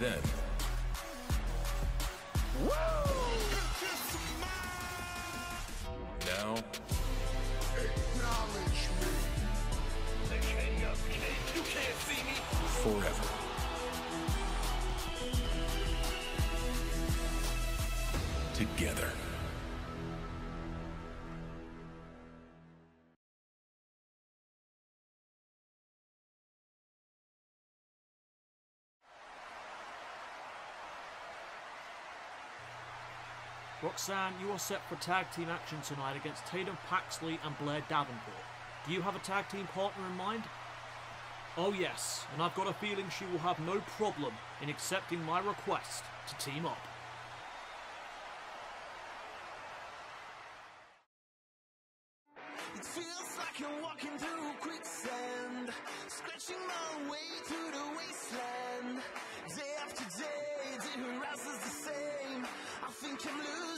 then. Now, Acknowledge me. You can't see me. forever. Together. Roxanne, you are set for tag team action tonight against Tatum Paxley and Blair Davenport. Do you have a tag team partner in mind? Oh, yes, and I've got a feeling she will have no problem in accepting my request to team up. It feels like I'm walking through quicksand, scratching my way through the wasteland. Day after day, different rises the same. I think I'm losing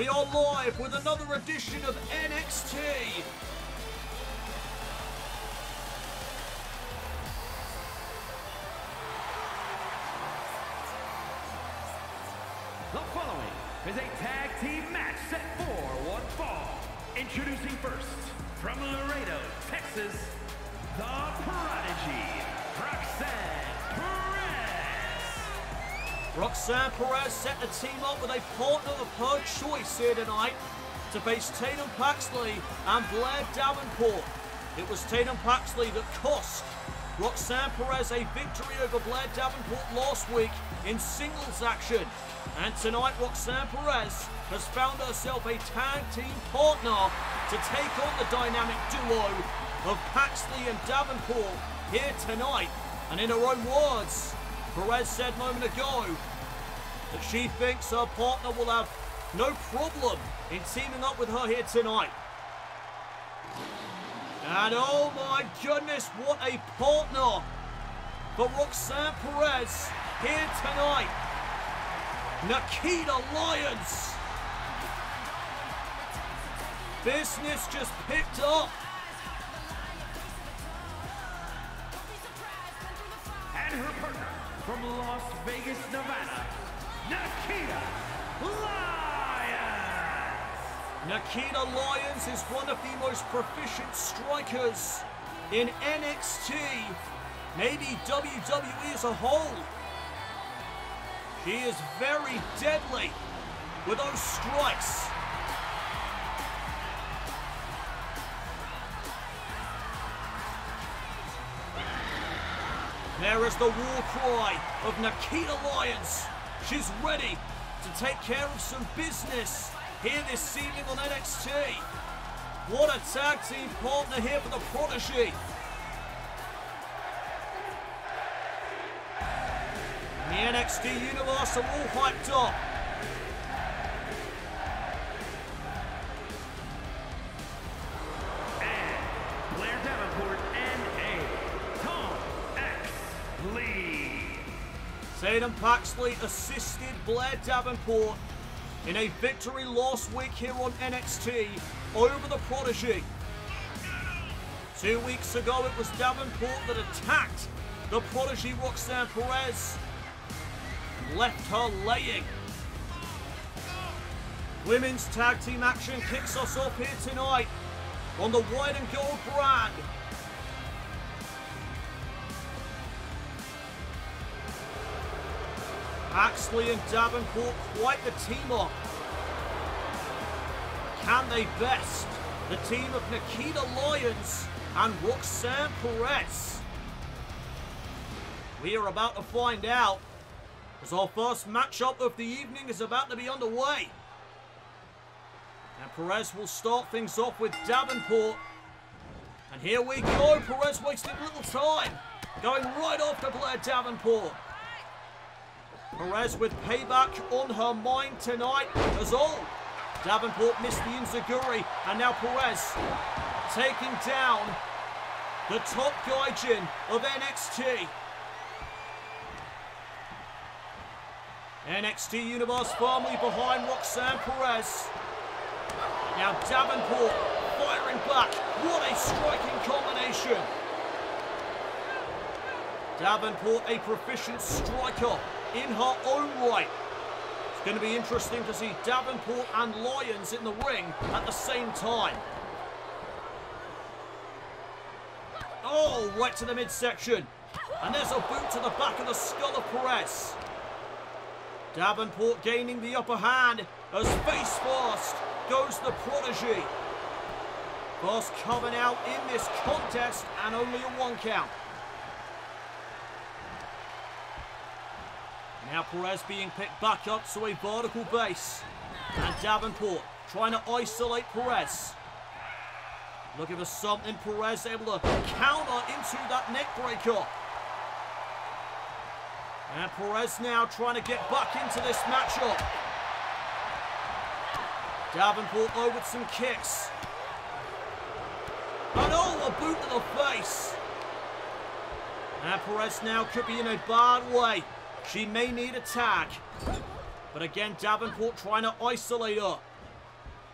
We are live with another edition of NXT. The following is a tag team match set for one fall. Introducing first, from Laredo, Texas, the Prodigy, Roxanne Perez. Roxanne Perez set the team up with a partner of her choice here tonight to face Tatum Paxley and Blair Davenport. It was Tatum Paxley that cost Roxanne Perez a victory over Blair Davenport last week in singles action. And tonight, Roxanne Perez has found herself a tag team partner to take on the dynamic duo of Paxley and Davenport here tonight. And in her own words, Perez said a moment ago that she thinks her partner will have no problem in teaming up with her here tonight. And oh my goodness, what a partner for Roxanne Perez here tonight. Nikkita Lyons. Business just picked up. And her partner from Las Vegas, Nevada, Nikkita Lyons. Nikkita Lyons is one of the most proficient strikers in NXT, maybe WWE as a whole. She is very deadly with those strikes. There is the war cry of Nikkita Lyons. She's ready to take care of some business here this evening on NXT. What a tag team partner here for the Prodigy. The NXT Universe are all hyped up. And Blair Davenport Tatum Paxley assisted Blair Davenport in a victory last week here on NXT over the Prodigy. Two weeks ago, it was Davenport that attacked the Prodigy Roxanne Perez, and left her laying. Women's tag team action kicks us off here tonight on the white and gold brand. Paxley and Davenport quite the team up. Can they best the team of Nikkita Lyons and Roxanne Perez? We are about to find out as our first matchup of the evening is about to be underway. And Perez will start things off with Davenport. And here we go. Perez wasting little time. Going right off after Blair Davenport. Perez with payback on her mind tonight as all. Davenport missed the Enzuigiri. And now Perez taking down the top Gaijin of NXT. NXT Universe firmly behind Roxanne Perez. Now Davenport firing back. What a striking combination. Davenport, a proficient striker in her own right. It's going to be interesting to see Davenport and Lyons in the ring at the same time. Oh, right to the midsection. And there's a boot to the back of the skull of Perez. Davenport gaining the upper hand as face first goes the prodigy. First coming out in this contest and only a one count. Now Perez being picked back up to a vertical base. And Davenport trying to isolate Perez. Looking for something. Perez able to counter into that neckbreaker. And Perez now trying to get back into this matchup. Davenport over with some kicks. And oh, a boot to the face. And Perez now could be in a bad way. She may need a tag. But again, Davenport trying to isolate her.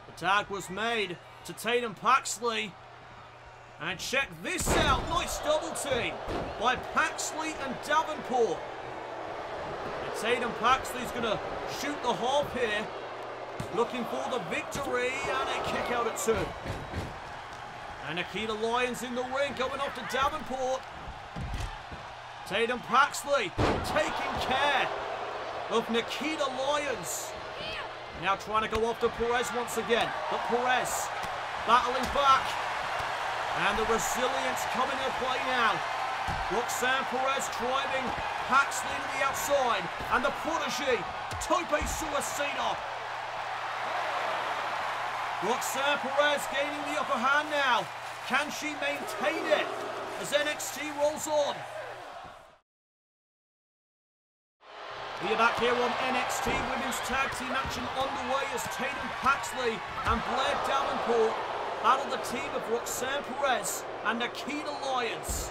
The tag was made to Tatum Paxley. And check this out. Nice double team by Paxley and Davenport. And Tatum Paxley's going to shoot the half here. Looking for the victory and a kick out at two. And Nikkita Lyons in the ring going off to Davenport. Tatum Paxley taking care of Nikkita Lyons. Now trying to go after Perez once again. But Perez battling back. And the resilience coming into play now. Roxanne Perez driving Paxley to the outside. And the prodigy, Tope Suicida. Roxanne Perez gaining the upper hand now. Can she maintain it as NXT rolls on? We are back here on NXT Women's Tag Team action underway as Tatum Paxley and Blair Davenport battle the team of Roxanne Perez and Nikkita Lyons.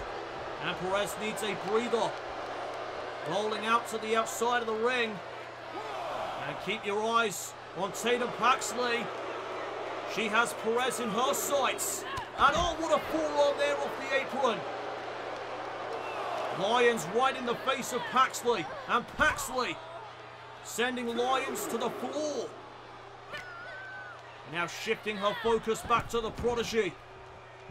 And Perez needs a breather. Rolling out to the outside of the ring. And keep your eyes on Tatum Paxley. She has Perez in her sights. And oh, what a forearm there off the apron. Lyons right in the face of Paxley. And Paxley sending Lyons to the floor. Now shifting her focus back to the prodigy.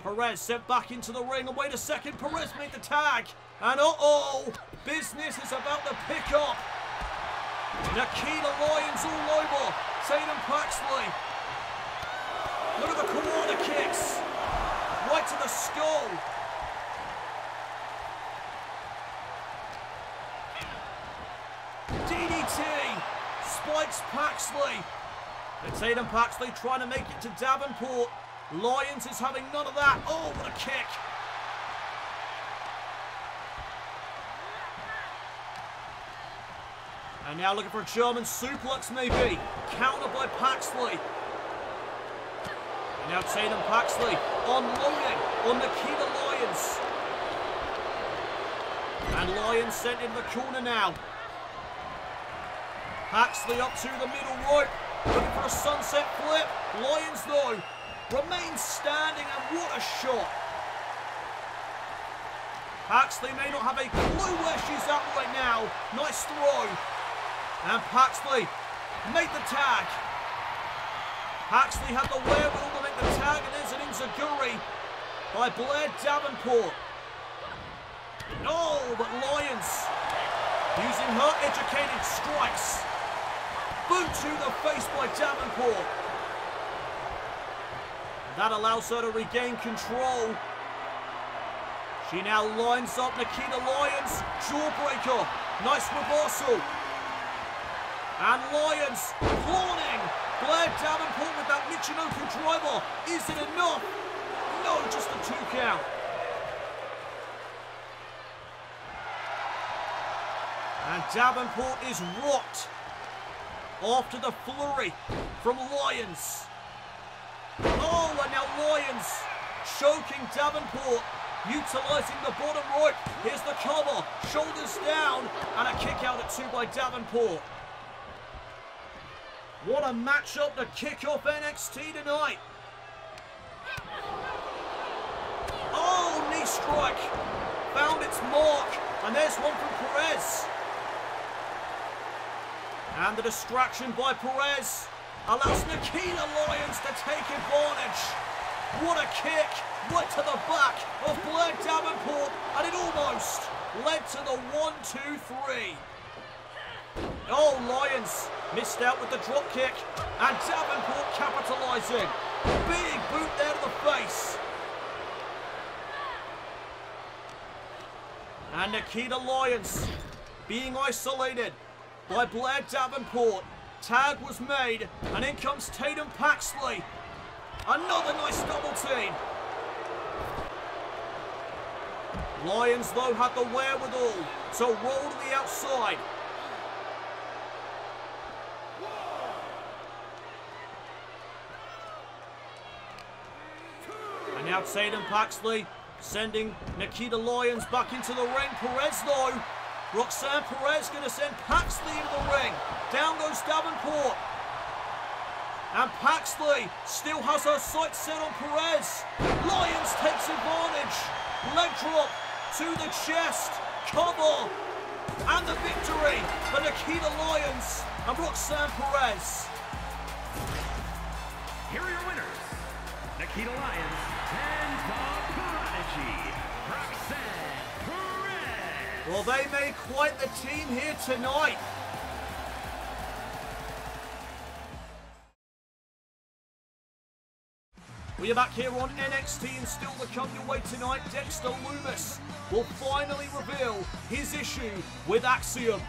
Perez sent back into the ring. And wait a second, Perez made the tag. And uh-oh, business is about to pick up. Nikkita Lyons all over. Tatum Paxley. Look at the corner kicks. Right to the skull. Spikes Paxley. But Tatum Paxley trying to make it to Davenport. Lyons is having none of that. Oh, what a kick. And now looking for a German suplex maybe. Counter by Paxley. And now Tatum Paxley unloading on Nikkita Lyons. And Lyons sent in the corner now. Paxley up to the middle right, Looking for a sunset flip. Lyons, though, remains standing, and what a shot. Paxley may not have a clue where she's at right now. Nice throw. And Paxley made the tag. Paxley had the wherewithal to make the tag, and there's an Enzuigiri by Blair Davenport. No, but Lyons using her educated strikes Boot to the face by Davenport. That allows her to regain control. She now lines up Nikkita Lyons. Jawbreaker. Nice reversal. And Lyons clawing. Blair Davenport with that Michinoku driver. Is it enough? No, just a two count. And Davenport is rocked after the flurry from Lyons. Oh, and now Lyons choking Davenport, utilising the bottom rope. Here's the cover, shoulders down, and a kick out at two by Davenport. What a matchup to kick off NXT tonight. Oh, knee strike. Found its mark. And there's one from Perez. And the distraction by Perez allows Nikkita Lyons to take advantage. What a kick. Right to the back of Blair Davenport. And it almost led to the one, two, three. Oh, Lyons missed out with the drop kick. And Davenport capitalising. Big boot there to the face. And Nikkita Lyons being isolated by Blair Davenport. Tag was made, and in comes Tatum Paxley. Another nice double team. Lyons, though, had the wherewithal to roll to the outside. And now Tatum Paxley sending Nikkita Lyons back into the ring. Perez, though, Roxanne Perez going to send Paxley into the ring. Down goes Davenport. And Paxley still has her sights set on Perez. Lyons takes advantage. Leg drop to the chest. Cover. And the victory for Nikkita Lyons and Roxanne Perez. Here are your winners, Nikkita Lyons Well, they made quite the team here tonight. We are back here on NXT and still to come your way tonight. Dexter Lumis will finally reveal his issue with Axiom.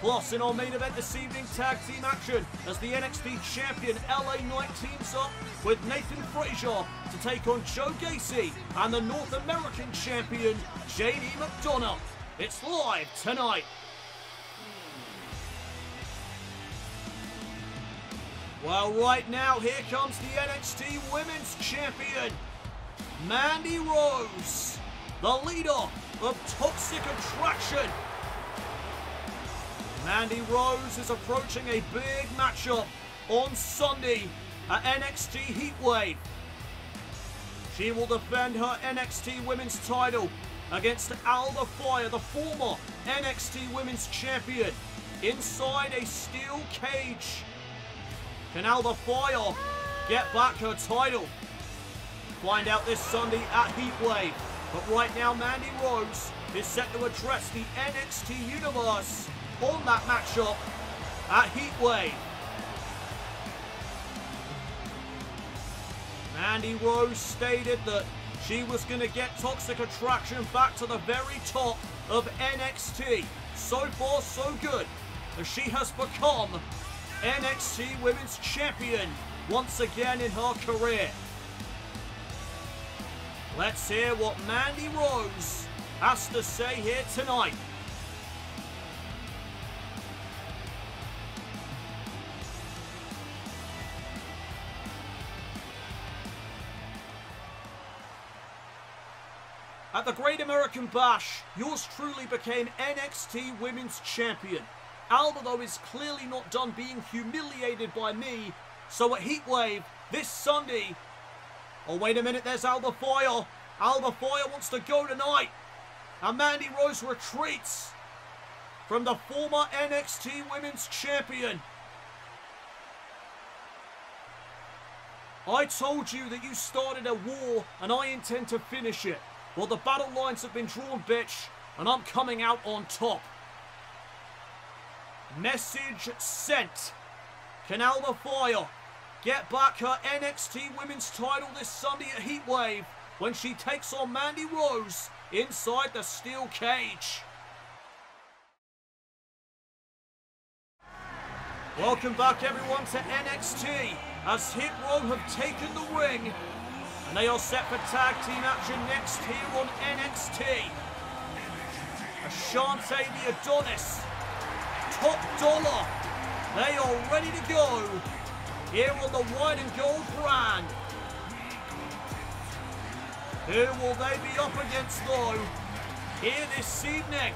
Plus, in our main event this evening, tag team action as the NXT champion LA Knight teams up with Nathan Frazer to take on Joe Gacy and the North American champion JD McDonagh. It's live tonight. Well, right now, here comes the NXT Women's Champion, Mandy Rose, the leader of Toxic Attraction. Mandy Rose is approaching a big matchup on Sunday at NXT Heatwave. She will defend her NXT Women's title against Alba Fyre, the former NXT Women's Champion, inside a steel cage. Can Alba Fyre get back her title? Find out this Sunday at Heatwave. But right now, Mandy Rose is set to address the NXT Universe on that matchup at Heatwave. Mandy Rose stated that she was going to get Toxic Attraction back to the very top of NXT. So far, so good, as she has become NXT Women's Champion once again in her career. Let's hear what Mandy Rose has to say here tonight. At the Great American Bash, yours truly became NXT Women's Champion. Alba, though, is clearly not done being humiliated by me. So at Heatwave, this Sunday... Oh, wait a minute, there's Alba Fyre. Alba Fyre wants to go tonight. And Mandy Rose retreats from the former NXT Women's Champion. I told you that you started a war, and I intend to finish it. Well, the battle lines have been drawn, bitch, and I'm coming out on top. Message sent. Can Alba Fyre get back her NXT Women's title this Sunday at Heatwave when she takes on Mandy Rose inside the steel cage. Welcome back everyone to NXT as Hit Row have taken the ring and they are set for tag team action next here on NXT. Ashante the Adonis, Top Dollar, they are ready to go here on the white and gold brand. Who will they be up against though here this evening?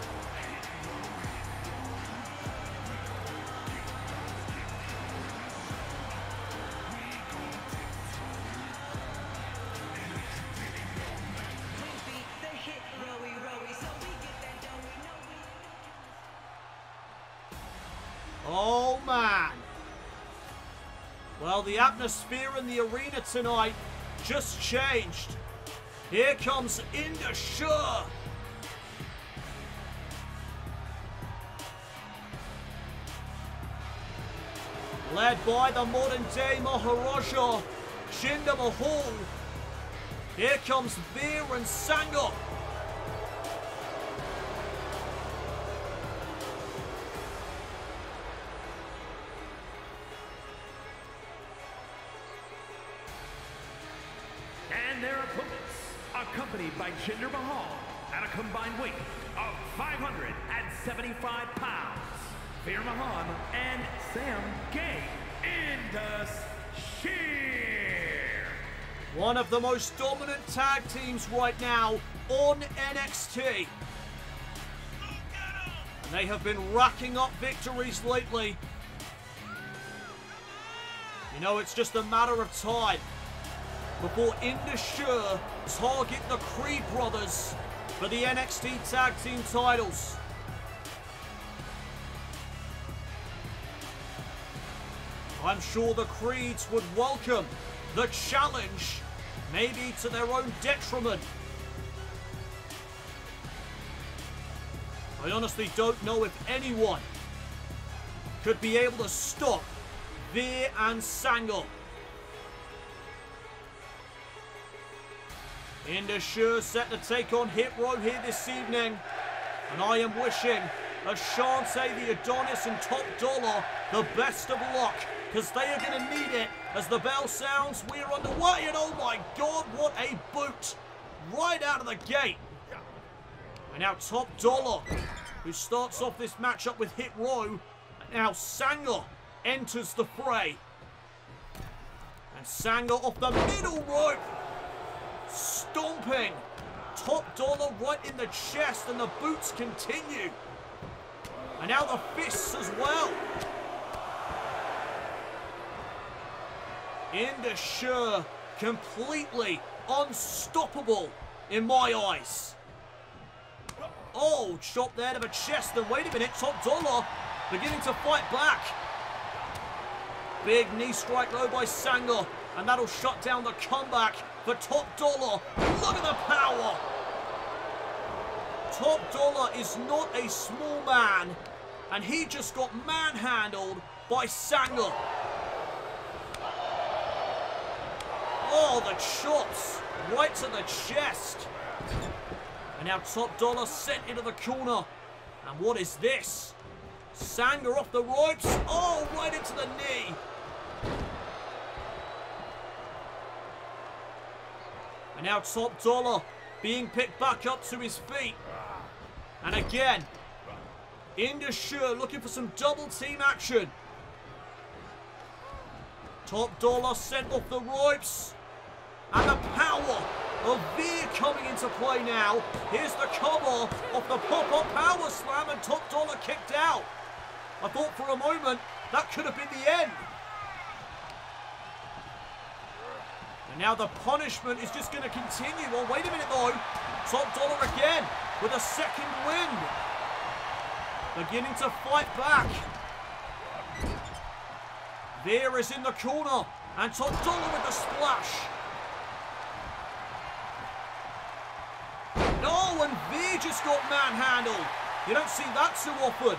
Oh man. Well, the atmosphere in the arena tonight just changed. Here comes Sher. Led by the modern day Maharaja, Jinder Mahal. Here comes Veer and Sanga. Accompanied by Jinder Mahal at a combined weight of 575 pounds, Veer Mahaan and Sam Gay Indus Sher. One of the most dominant tag teams right now on NXT. And they have been racking up victories lately. You know, it's just a matter of time before Indus Sher target the Creed brothers for the NXT tag team titles. I'm sure the Creeds would welcome the challenge, maybe to their own detriment. I honestly don't know if anyone could be able to stop Veer and Sanga. Indus Sher set to take on Hit Row here this evening. And I am wishing Ashante the Adonis and Top Dollar the best of luck. Because they are going to need it as the bell sounds. We're underway and oh my god, what a boot. Right out of the gate. And now Top Dollar, who starts off this matchup with Hit Row. And now Sanga enters the fray. And Sanga off the middle rope. Stomping. Top dollar right in the chest and the boots continue. And now the fists as well. Indus Sher completely unstoppable in my eyes. Oh, chop there to the chest and wait a minute, Top Dollar beginning to fight back. Big knee strike low by Sanga and that'll shut down the comeback for Top Dollar. Look at the power. Top Dollar is not a small man, and he just got manhandled by Sanga. Oh, the chops right to the chest. And now Top Dollar sent into the corner. And what is this? Sanga off the ropes. Oh, right into the knee. Now Top Dollar being picked back up to his feet. And again, Indus Sher looking for some double team action. Top Dollar sent off the ropes. And the power of Veer coming into play now. Here's the cover of the pop-up power slam and Top Dollar kicked out. I thought for a moment that could have been the end. Now the punishment is just going to continue. Well, wait a minute though. Top Dollar again with a second wind. Beginning to fight back. Veer is in the corner. And Top Dollar with the splash. No, and Veer just got manhandled. You don't see that too often.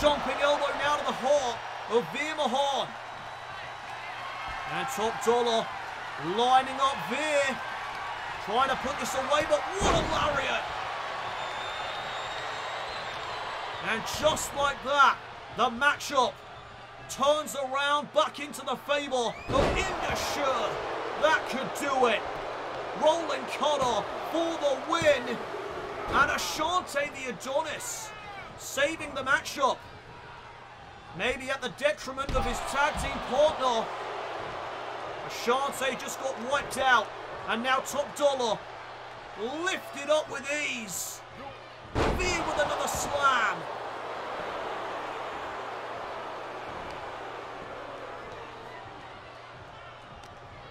Jumping elbow now to the heart of Veer Mahaan. And Top Dollar lining up there. Trying to put this away, but what a lariat! And just like that, the matchup turns around back into the fable of Indus That could do it. Rolling Cutter for the win. And Ashante the Adonis saving the matchup. Maybe at the detriment of his tag team partner. Ashante just got wiped out. And now Top Dollar lifted up with ease. Veer with another slam.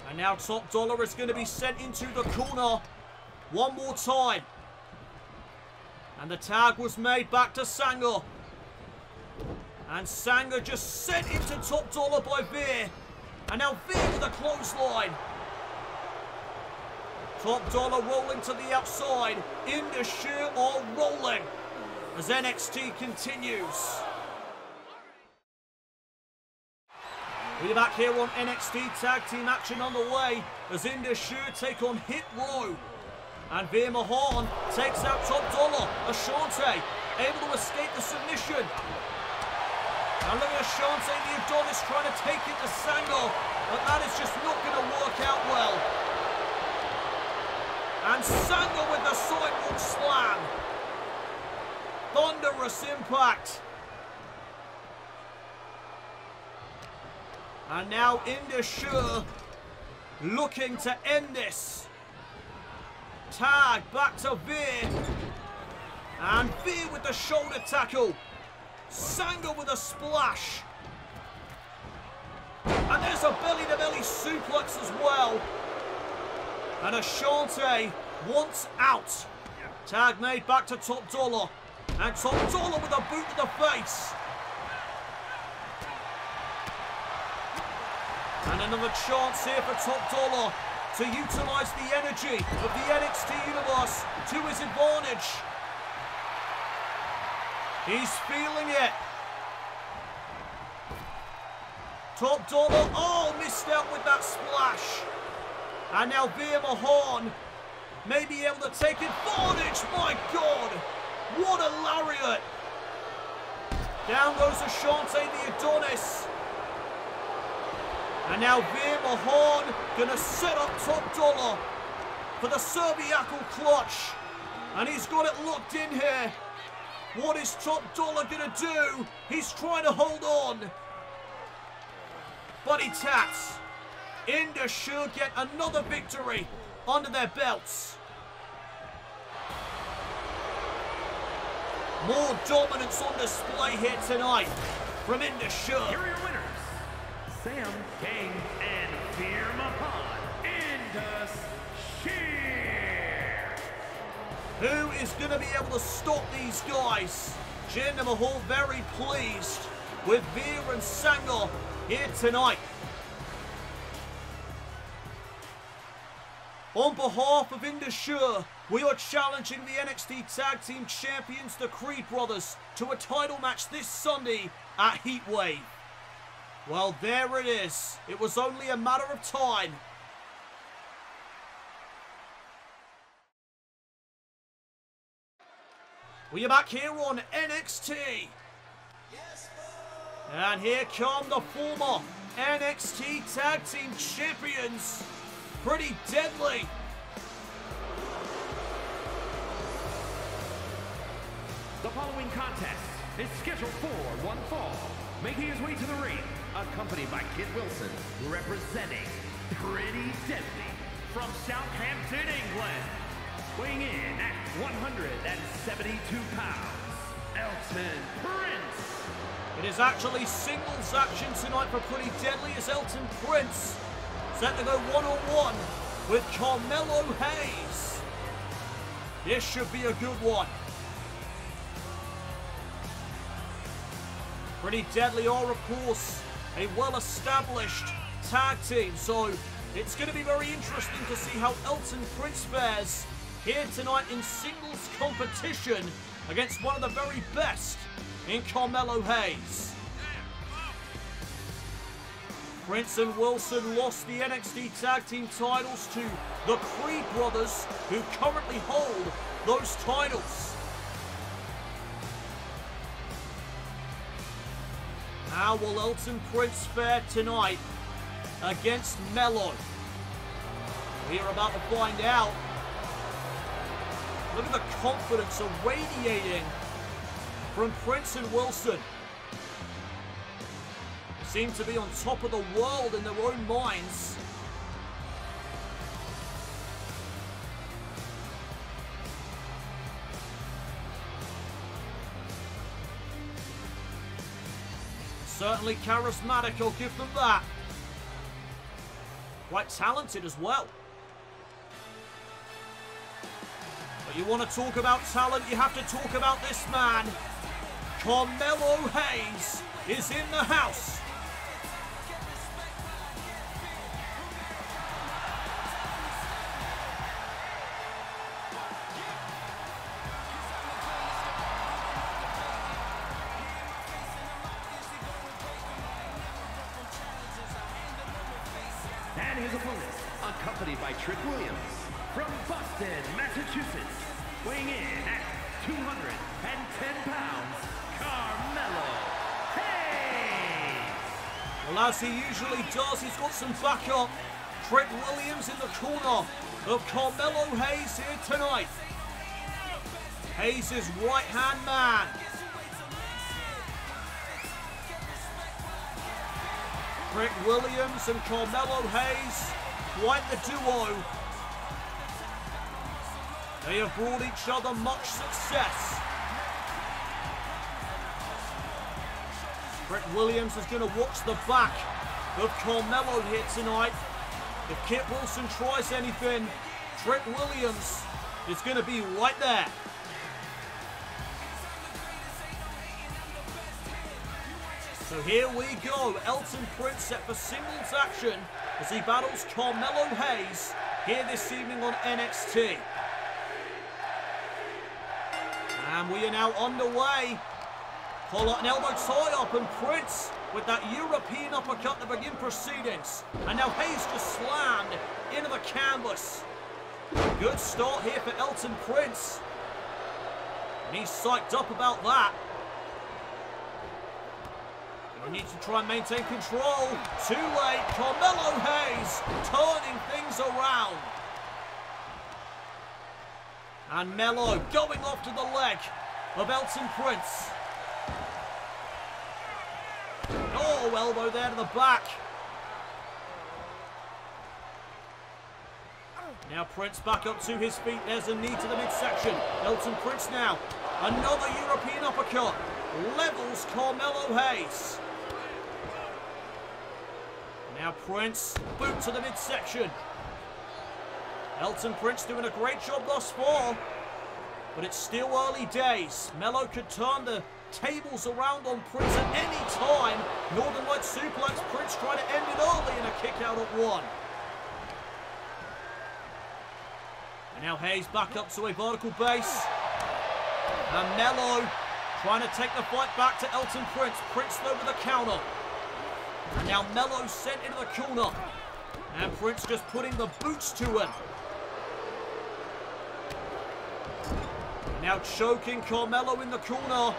And now Top Dollar is going to be sent into the corner one more time. And the tag was made back to Sanga. And Sanga just sent into Top Dollar by Veer. And now Veer with a clothesline. Top Dollar rolling to the outside. Indus Sher or rolling. As NXT continues. We're back here on NXT Tag Team action on the way as Indus Sher take on Hit Row. And Veer Mahaan takes out Top Dollar. Ashante able to escape the submission. And look at Ashante the Adonis trying to take it to Sanga. But that is just not going to work out well. And Sanga with the sidewalk slam. Thunderous impact. And now Indus Sher looking to end this. Tag back to Veer. And Veer with the shoulder tackle. Sanga with a splash. And there's a belly-to-belly -belly suplex as well. And Ashante wants out. Tag made back to Top Dollar. And Top Dollar with a boot to the face. And another chance here for Top Dollar to utilise the energy of the NXT Universe to his advantage. He's feeling it. Top Dollar, oh, missed out with that splash. And now Veer Mahaan may be able to take advantage. My God, what a lariat. Down goes Ashante the Adonis. And now Veer Mahaan gonna set up Top Dollar for the cervical clutch. And he's got it locked in here. What is Top Dollar gonna do? He's trying to hold on. Buddy Tats. Inda should get another victory under their belts. More dominance on display here tonight from Indus Sher. Sam King and Veer Mahaan. Indus Who is going to be able to stop these guys? Jinder Mahal very pleased with Veer and Sanga here tonight. On behalf of Indus Sher, we are challenging the NXT Tag Team Champions, the Creed Brothers, to a title match this Sunday at Heatwave. Well, there it is. It was only a matter of time. We are back here on NXT. And here come the former NXT Tag Team Champions. Pretty deadly. The following contest is scheduled for one fall. Making his way to the ring accompanied by Kit Wilson, representing Pretty Deadly from Southampton, England. Weighing in at 172 pounds, Elton Prince. It is actually singles action tonight for Pretty Deadly as Elton Prince set to go one-on-one with Carmelo Hayes. This should be a good one. Pretty Deadly are, of course, a well-established tag team. So it's going to be very interesting to see how Elton Prince fares here tonight in singles competition against one of the very best in Carmelo Hayes. Prince and Wilson lost the NXT Tag Team titles to the Creed brothers, who currently hold those titles. How will Elton Prince fare tonight against Melo? We are about to find out. Look at the confidence radiating from Prince and Wilson. Seem to be on top of the world in their own minds. Certainly charismatic, I'll give them that. Quite talented as well. But you want to talk about talent, you have to talk about this man. Carmelo Hayes is in the house. Got some backup. Trick Williams in the corner of Carmelo Hayes here tonight. Hayes' right-hand man. Trick Williams and Carmelo Hayes, quite the duo. They have brought each other much success. Trick Williams is going to watch the back of Carmelo here tonight. If Kit Wilson tries anything, Trick Williams is going to be right there. So here we go. Elton Prince set for singles action as he battles Carmelo Hayes here this evening on NXT. And we are now underway. Collar and elbow tie up and Prince with that European uppercut to begin proceedings. And now Hayes just slammed into the canvas. Good start here for Elton Prince. And he's psyched up about that. He needs to try and maintain control. Too late. Carmelo Hayes turning things around. And Melo going off to the leg of Elton Prince. Oh, elbow there to the back. Now Prince back up to his feet. There's a knee to the midsection. Elton Prince now. Another European uppercut. Levels Carmelo Hayes. Now Prince, boot to the midsection. Elton Prince doing a great job thus far. But it's still early days. Melo could turn the tables around on Prince at any time. Northern Lights suplex. Prince trying to end it early in a kick out at one. And now Hayes back up to a vertical base. And Melo trying to take the fight back to Elton Prince. Prince over the counter. And now Melo sent into the corner. And Prince just putting the boots to him. Now choking Carmelo in the corner.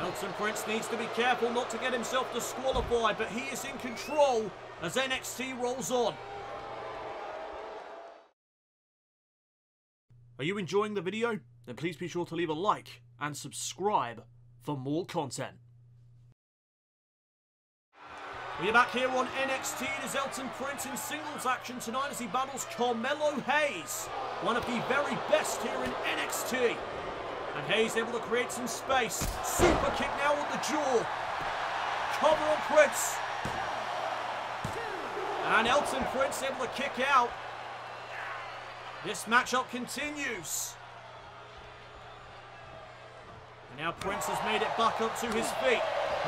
Elton Prince needs to be careful not to get himself disqualified, but he is in control as NXT rolls on. Are you enjoying the video? Then please be sure to leave a like and subscribe for more content. We are back here on NXT. It is Elton Prince in singles action tonight as he battles Carmelo Hayes, one of the very best here in NXT. And Hayes able to create some space. Super kick now with the jaw. Cover on Prince. And Elton Prince able to kick out. This matchup continues. And now Prince has made it back up to his feet.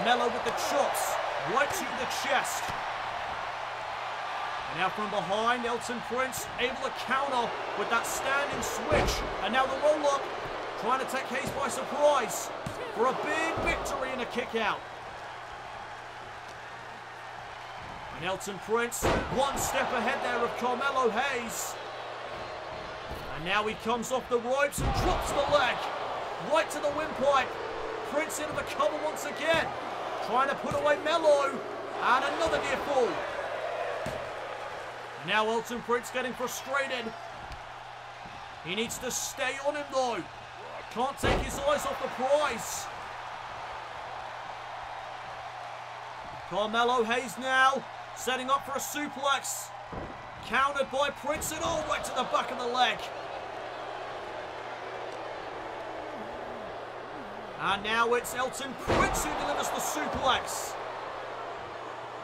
Melo with the chops. Right to the chest. And now from behind, Elton Prince able to counter with that standing switch. And now the roll-up, trying to take Hayes by surprise for a big victory and a kick out. Nelson Prince, one step ahead there of Carmelo Hayes. And now he comes off the ropes and drops the leg. Right to the windpipe. Prince into the cover once again. Trying to put away Melo. And another near fall. Now Elton Prince getting frustrated. He needs to stay on him though. Can't take his eyes off the prize. Carmelo Hayes now setting up for a suplex. Countered by Prince and all right to the back of the leg. And now it's Elton Prince who delivers the suplex.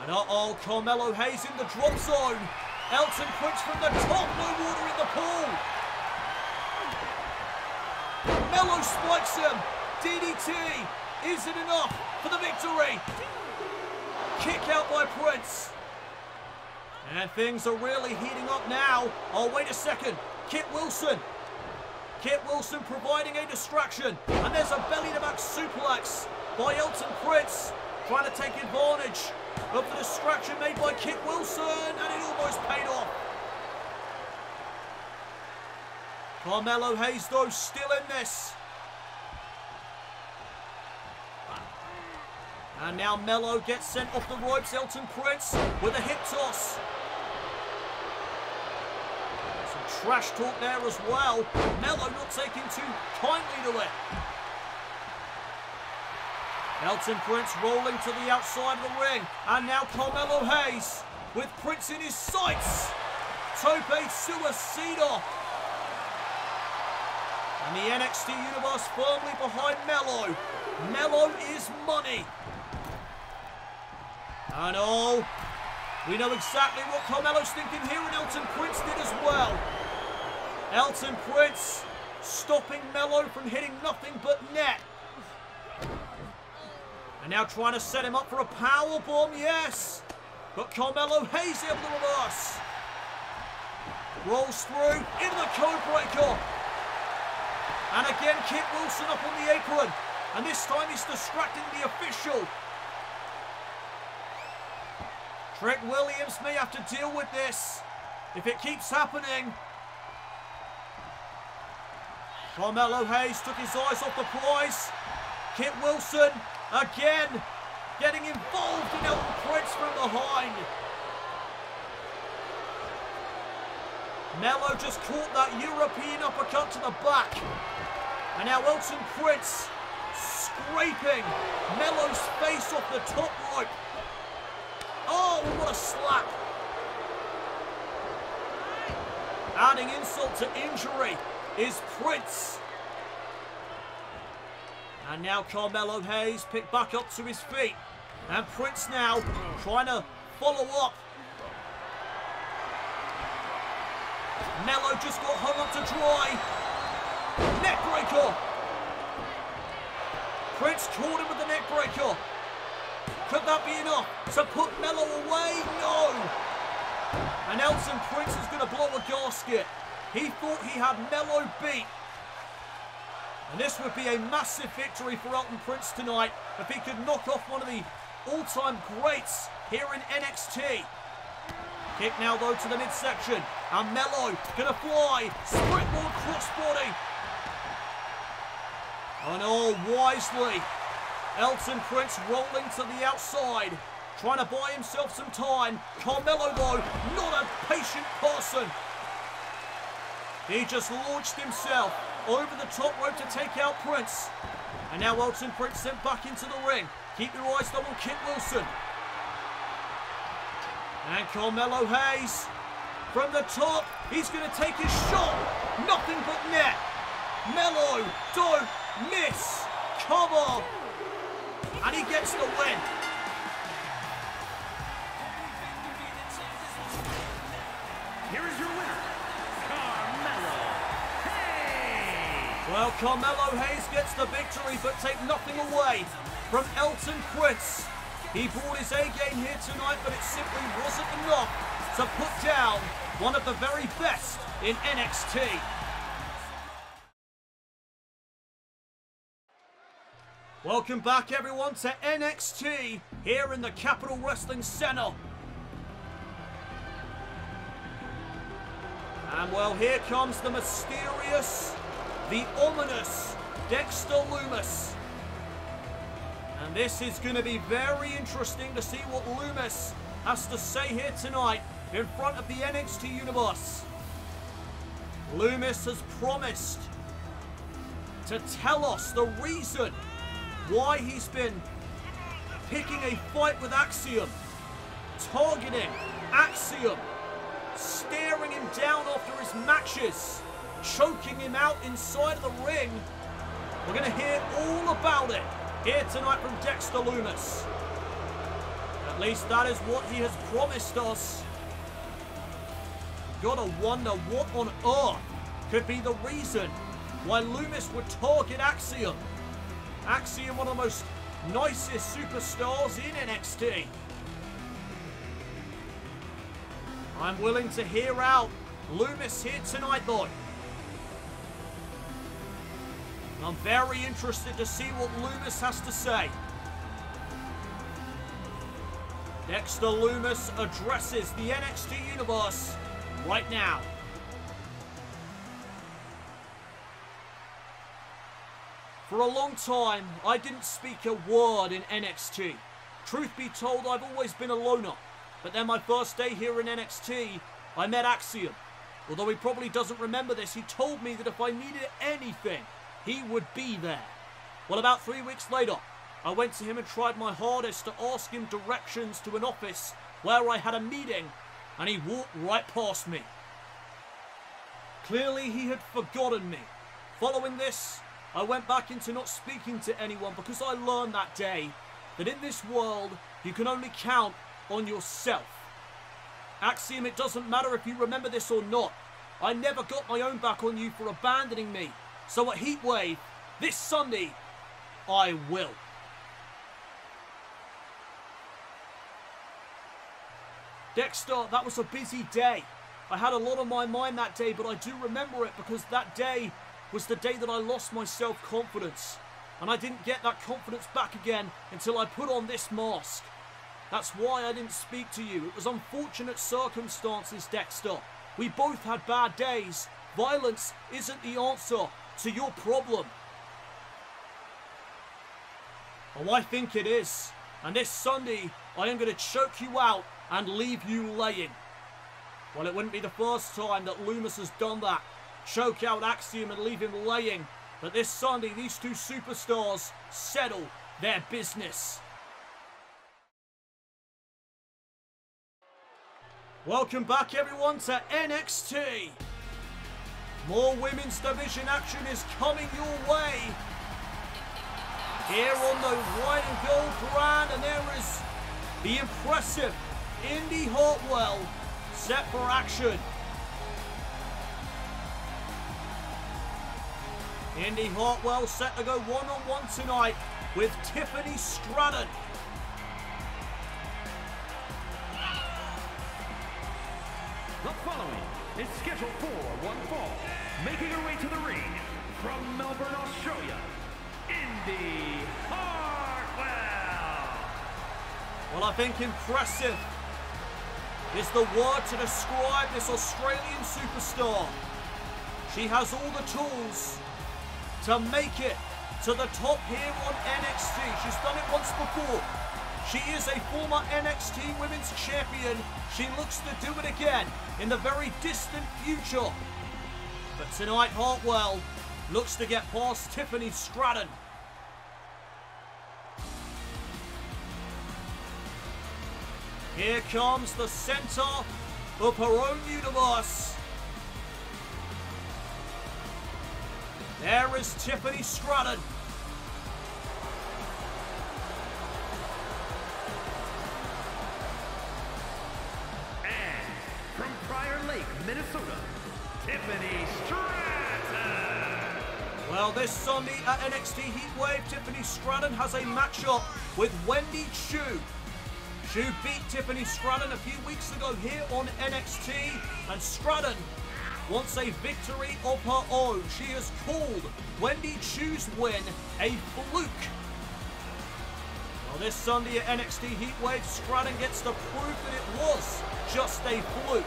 And uh-oh, Carmelo Hayes in the drop zone. Elton Prince from the top, no water in the pool. Melo spikes him. DDT isn't enough for the victory. Kick out by Prince. And things are really heating up now. Oh, wait a second. Kit Wilson. Kit Wilson providing a distraction. And there's a belly to back suplex by Elton Prince. Trying to take advantage of the distraction made by Kit Wilson. And it almost paid off. Carmelo Hayes, though, still in this. And now Melo gets sent off the ropes. Elton Prince with a hip toss. Some trash talk there as well. Melo not taking too kindly to it. Elton Prince rolling to the outside of the ring. And now Carmelo Hayes with Prince in his sights. Tope Suicida. And the NXT Universe firmly behind Melo. Melo is money. And oh, we know exactly what Carmelo's thinking here, and Elton Prince did as well. Elton Prince stopping Melo from hitting nothing but net. And now trying to set him up for a power bomb, yes. But Carmelo Hayes able to reverse. Rolls through into the code breaker. And again, Kit Wilson up on the apron. And this time he's distracting the official. Trick Williams may have to deal with this if it keeps happening. Carmelo Hayes took his eyes off the prize. Kit Wilson again getting involved in Elton Prince from behind. Melo just caught that European uppercut to the back. And now Elton Prince scraping Melo's face off the top rope. Oh, what a slap. Adding insult to injury is Prince. And now Carmelo Hayes picked back up to his feet. And Prince now trying to follow up. Melo just got hung up to dry. Neckbreaker. Prince caught him with the neckbreaker. Could that be enough to put Melo away? No. And Elton Prince is going to blow a gasket. He thought he had Melo beat. And this would be a massive victory for Elton Prince tonight if he could knock off one of the all-time greats here in NXT. Kick now though to the midsection. And Melo gonna fly. Springboard crossbody. And all wisely. Elton Prince rolling to the outside. Trying to buy himself some time. Carmelo though, not a patient person. He just launched himself over the top rope to take out Prince. And now Elton Prince sent back into the ring. Keep your eyes on Kit Wilson. And Carmelo Hayes from the top. He's going to take his shot. Nothing but net. Melo, don't miss. Cover. And he gets the win. Here is your winner, Carmelo Hayes. Well, Carmelo Hayes gets the victory, but take nothing away from Elton Prince. He brought his A game here tonight, but it simply wasn't enough to put down one of the very best in NXT. Welcome back everyone to NXT here in the Capitol Wrestling Centre. And well here comes the mysterious, the ominous Dexter Lumis. And this is going to be very interesting to see what Lumis has to say here tonight in front of the NXT Universe. Lumis has promised to tell us the reason why he's been picking a fight with Axiom, targeting Axiom, staring him down after his matches, choking him out inside of the ring. We're going to hear all about it here tonight from Dexter Lumis. At least that is what he has promised us. Gotta wonder what on earth could be the reason why Lumis would target Axiom. Axiom, one of the most nicest superstars in NXT. I'm willing to hear out Lumis here tonight, though. I'm very interested to see what Lumis has to say. Dexter Loomis addresses the NXT Universe right now. For a long time, I didn't speak a word in NXT. Truth be told, I've always been a loner. But then my first day here in NXT, I met Axiom. Although he probably doesn't remember this, he told me that if I needed anything, he would be there. Well, about three weeks later, I went to him and tried my hardest to ask him directions to an office where I had a meeting, and he walked right past me. Clearly, he had forgotten me. Following this, I went back into not speaking to anyone because I learned that day that in this world, you can only count on yourself. Axiom, it doesn't matter if you remember this or not. I never got my own back on you for abandoning me. So at Heatwave, this Sunday, I will. Dexter, that was a busy day. I had a lot on my mind that day, but I do remember it because that day was the day that I lost my self-confidence. And I didn't get that confidence back again until I put on this mask. That's why I didn't speak to you. It was unfortunate circumstances, Dexter. We both had bad days. Violence isn't the answer to your problem. Oh, I think it is. And this Sunday, I am going to choke you out and leave you laying. Well, it wouldn't be the first time that Lumis has done that. Choke out Axiom and leave him laying. But this Sunday, these two superstars settle their business. Welcome back, everyone, to NXT. More women's division action is coming your way. Here on the white and gold brand, and there is the impressive Indi Hartwell set for action. Indi Hartwell set to go one-on-one -on -one tonight with Tiffany Stratton. The following is scheduled for one fall, making her way to the ring from Melbourne, Australia, Indi Hartwell. Well, I think impressive is the word to describe this Australian superstar. She has all the tools to make it to the top here on NXT. She's done it once before. She is a former NXT Women's Champion. She looks to do it again in the very distant future. But tonight, Hartwell looks to get past Tiffany Stratton. Here comes the center of her own universe. There is Tiffany Stratton. And from Prior Lake, Minnesota, Tiffany Stratton. Well, this Sunday at NXT Heatwave, Tiffany Stratton has a matchup with Wendy Choo. Choo beat Tiffany Stratton a few weeks ago here on NXT, and Stratton wants a victory of her own. She has called Wendy Choo's win a fluke. Well, this Sunday at NXT Heatwave, Stratton gets to prove that it was just a fluke.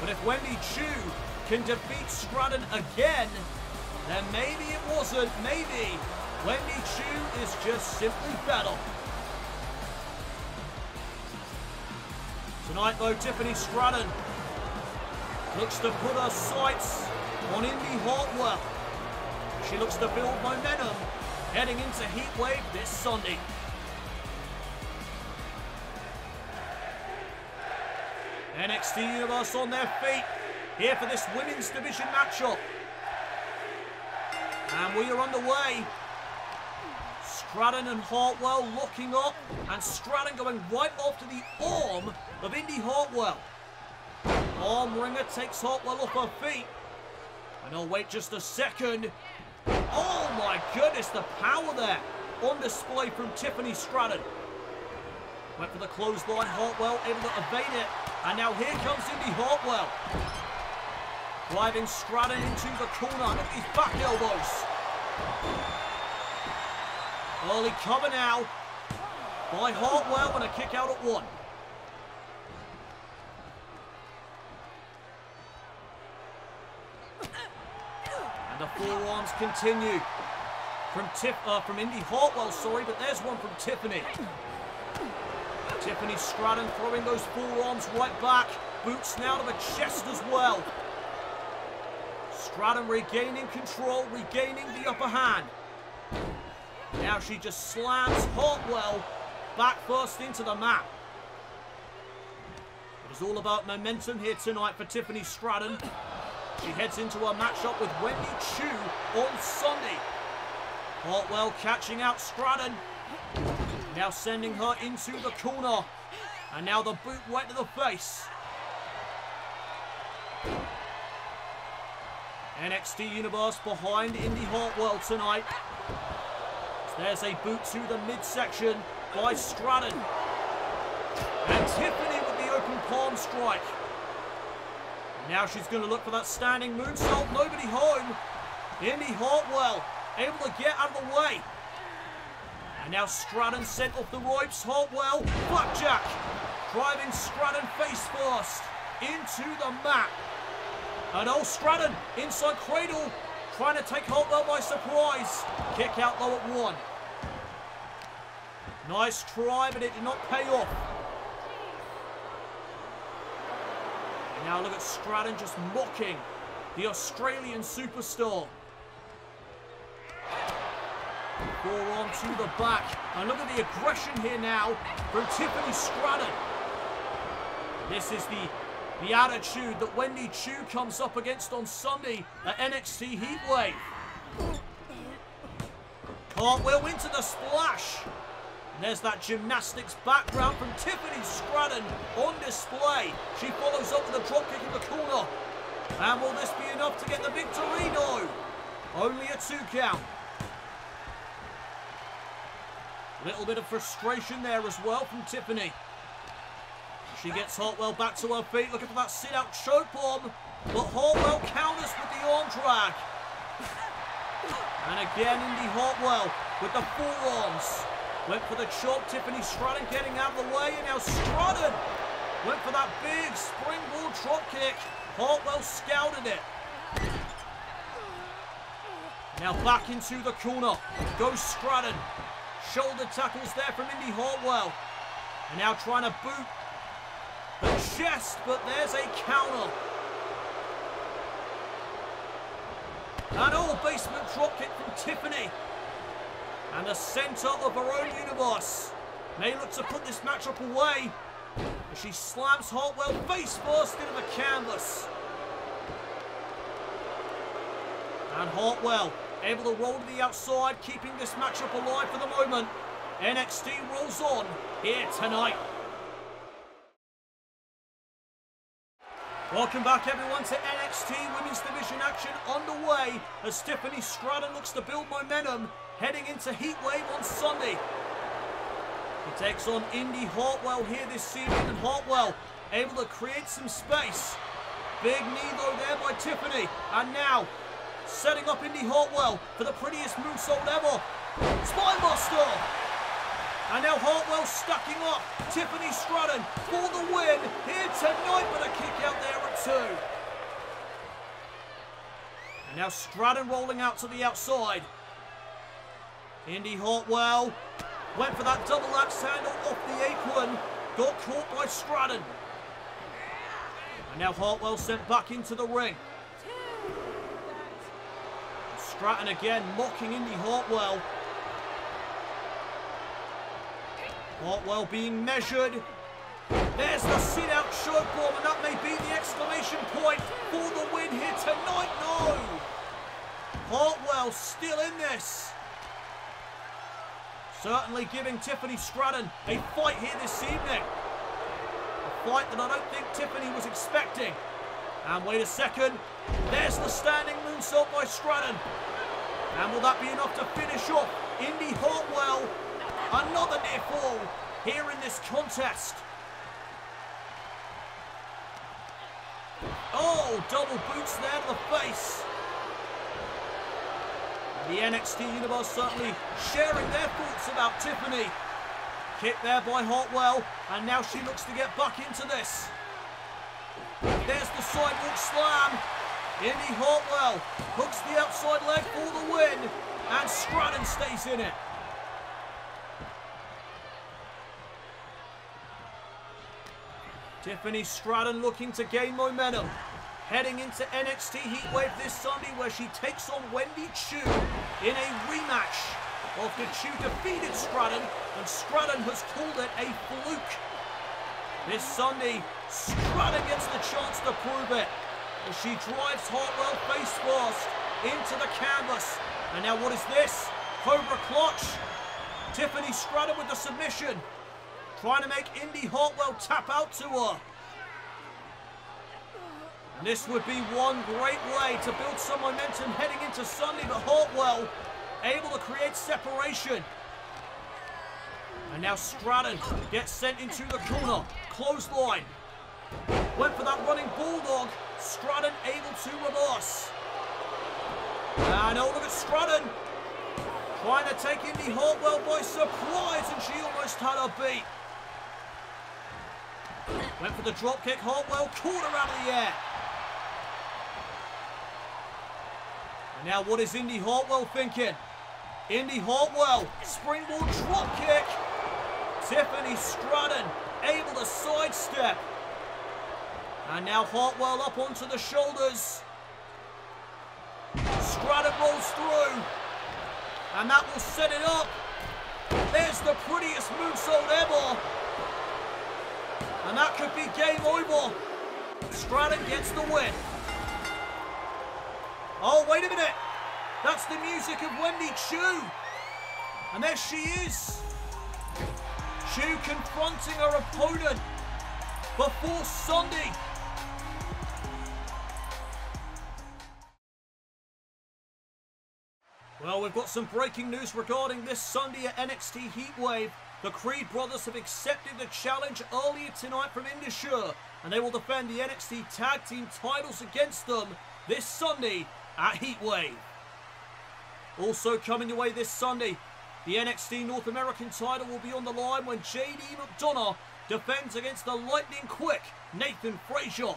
But if Wendy Choo can defeat Stratton again, then maybe it wasn't. Maybe Wendy Choo is just simply better. Tonight, though, Tiffany Stratton looks to put her sights on Indi Hartwell. She looks to build momentum heading into Heatwave this Sunday. NXT Universe on their feet here for this women's division matchup. And we are underway. Stratton and Hartwell locking up, and Stratton going right after the arm of Indi Hartwell. Arm wringer takes Hartwell off her feet. And I'll wait just a second. Oh my goodness, the power there on display from Tiffany Stratton. Went for the clothesline, Hartwell able to evade it. And now here comes Indi Hartwell. Driving Stratton into the corner. Look at these back elbows. Early cover now by Hartwell and a kick out at one. The forearms continue from uh, from Indi Hartwell, sorry, but there's one from Tiffany. Tiffany Stratton throwing those forearms right back. Boots now to the chest as well. Stratton regaining control, regaining the upper hand. Now she just slams Hartwell back first into the mat. It is all about momentum here tonight for Tiffany Stratton. She heads into a matchup with Wendy Choo on Sunday. Hartwell catching out Stratton. Now sending her into the corner. And now the boot went to the face. NXT Universe behind Indi Hartwell tonight. So there's a boot to the midsection by Stratton. And Tiffany with the open palm strike. Now she's going to look for that standing moonsault. Nobody home. Indi Hartwell able to get out of the way. And now Stratton sent off the ropes. Hartwell, blackjack. Driving Stratton face first into the mat. And old Stratton inside cradle. Trying to take Hartwell by surprise. Kick out low at one. Nice try, but it did not pay off. Now look at Stratton just mocking the Australian superstar. Forearm to the back. And look at the aggression here now from Tiffany Stratton. This is the, the attitude that Wendy Choo comes up against on Sunday at NXT Heatwave. Cartwheel into the splash. There's that gymnastics background from Tiffany Stratton on display. She follows up with a dropkick in the corner. And will this be enough to get the victory? No. Only a two count. A little bit of frustration there as well from Tiffany. She gets Hartwell back to her feet, looking for that sit-out choke bomb. But Hartwell counters with the arm drag. And again, Indi Hartwell with the forearms. Went for the chop, Tiffany Stratton getting out of the way, and now Stratton went for that big springboard drop kick. Hartwell scouted it. Now back into the corner. Goes Stratton. Shoulder tackles there from Indi Hartwell. And now trying to boot the chest, but there's a counter. And all basement dropkick from Tiffany. And the centre of her own universe. May look to put this matchup away. As she slams Hartwell face first into the canvas. And Hartwell able to roll to the outside, keeping this matchup alive for the moment. NXT rolls on here tonight. Welcome back everyone to NXT Women's Division action underway as Tiffany Stratton looks to build momentum heading into Heatwave on Sunday. He takes on Indi Hartwell here this evening, and Hartwell able to create some space. Big knee though there by Tiffany and now setting up Indi Hartwell for the prettiest moonsault ever. Spinebuster! And now Hartwell stacking up. Tiffany Stratton for the win here tonight, but a kick out there at two. And now Stratton rolling out to the outside. Indi Hartwell went for that double axe handle off the apron. Got caught by Stratton. And now Hartwell sent back into the ring. Stratton again mocking Indi Hartwell. Hartwell being measured. There's the sit out choke bomb, and that may be the exclamation point for the win here tonight. No! Hartwell still in this. Certainly giving Tiffany Stratton a fight here this evening. A fight that I don't think Tiffany was expecting. And wait a second. There's the standing moonsault by Stratton. And will that be enough to finish off Indi Hartwell? Another near fall here in this contest. Oh, double boots there to the face. The NXT Universe certainly sharing their thoughts about Tiffany. Kick there by Hartwell, and now she looks to get back into this. There's the sidewalk slam. Indi Hartwell hooks the outside leg for the win, and Stratton stays in it. Tiffany Stratton looking to gain momentum. Heading into NXT Heatwave this Sunday where she takes on Wendy Choo in a rematch after Choo defeated Stratton and Stratton has called it a fluke. This Sunday, Stratton gets the chance to prove it as she drives Hartwell face first into the canvas. And now what is this? Cobra Clutch. Tiffany Stratton with the submission. Trying to make Indi Hartwell tap out to her. This would be one great way to build some momentum heading into Sunday, but Hartwell able to create separation. And now Stratton gets sent into the corner. Clothesline. Went for that running bulldog. Stratton able to reverse. And oh, look at Stratton. Trying to take Indi Hartwell by surprise, and she almost had her beat. Went for the drop kick. Hartwell caught her out of the air. Now what is Indi Hartwell thinking? Indi Hartwell, springboard drop kick. Tiffany Stratton able to sidestep. And now Hartwell up onto the shoulders. Stratton rolls through. And that will set it up. There's the prettiest moonsault ever. And that could be game over. Stratton gets the win. Oh, wait a minute. That's the music of Wendy Choo. And there she is. Choo confronting her opponent before Sunday. Well, we've got some breaking news regarding this Sunday at NXT Heatwave. The Creed brothers have accepted the challenge earlier tonight from Indus Sher, and they will defend the NXT Tag Team titles against them this Sunday at Heatwave. Also coming your way this Sunday, the NXT North American title will be on the line when JD McDonagh defends against the lightning quick Nathan Frazer.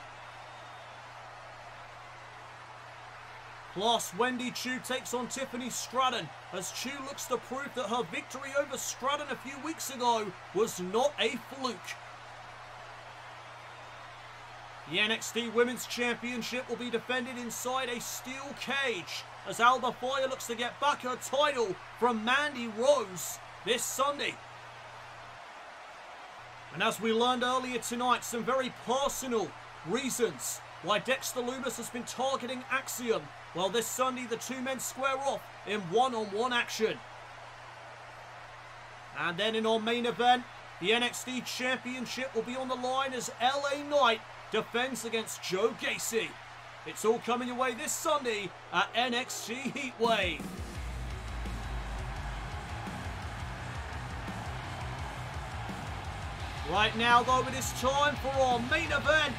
Plus, Wendy Choo takes on Tiffany Stratton as Choo looks to prove that her victory over Stratton a few weeks ago was not a fluke. The NXT Women's Championship will be defended inside a steel cage as Alba Fyre looks to get back her title from Mandy Rose this Sunday. And as we learned earlier tonight, some very personal reasons why Dexter Lumis has been targeting Axiom. Well, this Sunday, the two men square off in one-on-one -on -one action. And then in our main event, the NXT Championship will be on the line as LA Knight defends against Joe Gacy. It's all coming your way this Sunday at NXT Heatwave. Right now, though, it is time for our main event.